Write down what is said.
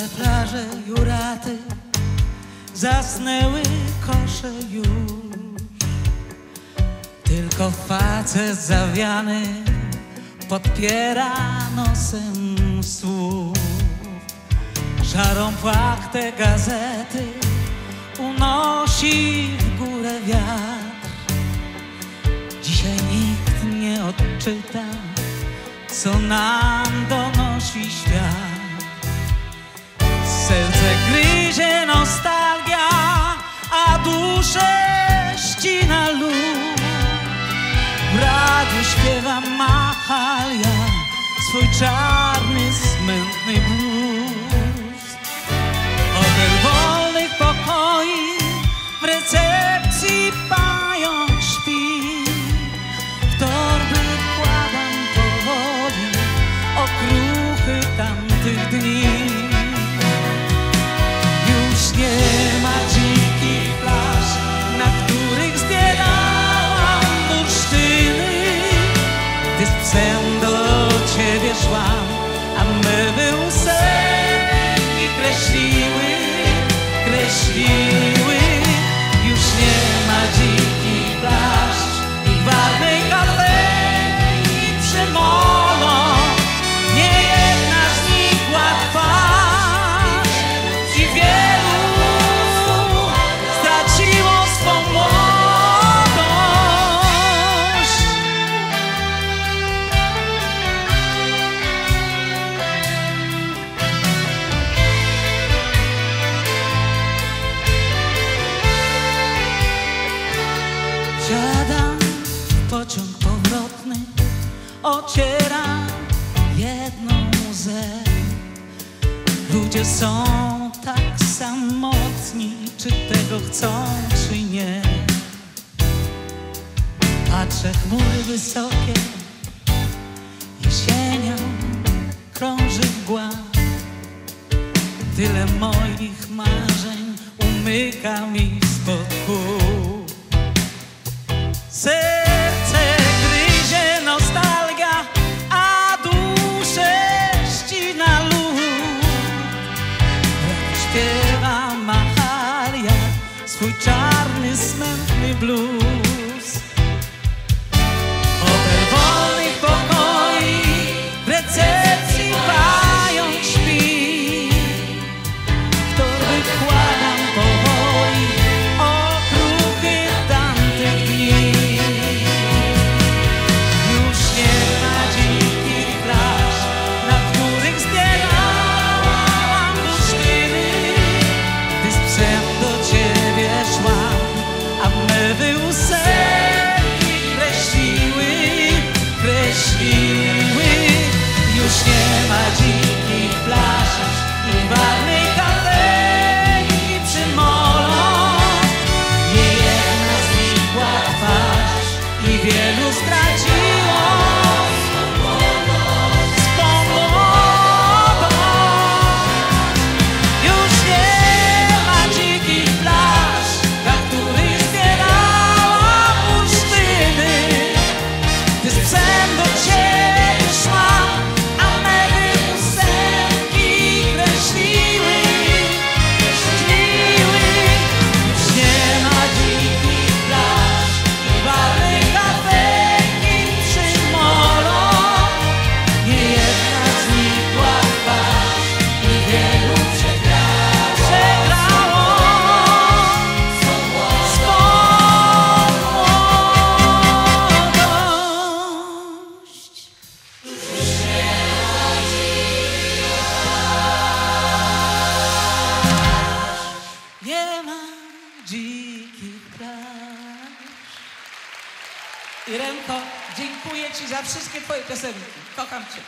Puste plaże Juraty Zasnęły kosze już. Tylko facet zawiany Podpiera nosem słów. Szarą płachtę gazety Unosi w górę wiatr. Dzisiaj nikt nie odczyta Co nam donosi świat. zapalia swój czarny, smętny ludzie są tak samotni, czy tego chcą, czy nie. Patrzę chmury wysokie, jesienią krąży mgła. Tyle moich marzeń umyka mi spod gór. blue. Ci za wszystkie Twoje piosenki. Kocham Cię.